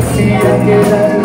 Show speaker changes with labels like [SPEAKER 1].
[SPEAKER 1] fantasía que era